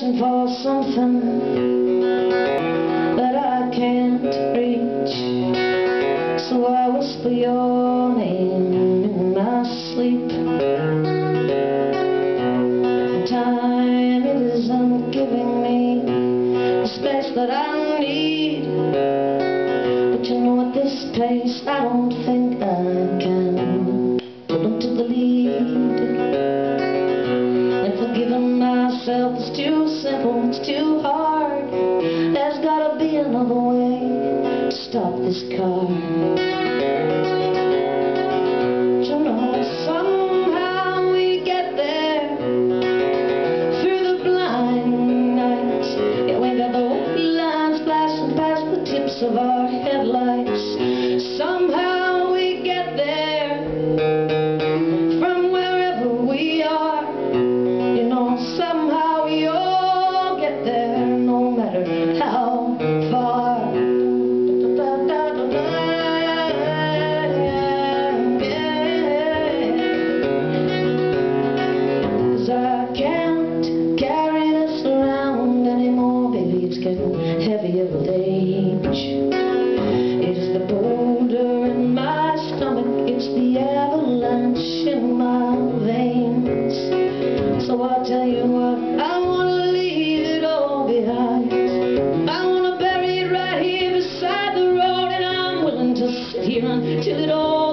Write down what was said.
searching for something that I can't reach. So I whisper your name in my sleep. Time isn't giving me the space that I need. But you know at this pace I don't think I can myself is too simple, it's too hard. There's gotta be another way to stop this car. You know, somehow we get there through the. Yeah, we got the flashing past the tips of our headlights. getting heavier with age. It's the boulder in my stomach, it's the avalanche in my veins. So I'll tell you what, I want to leave it all behind. I want to bury it right here beside the road, and I'm willing to sit here until it all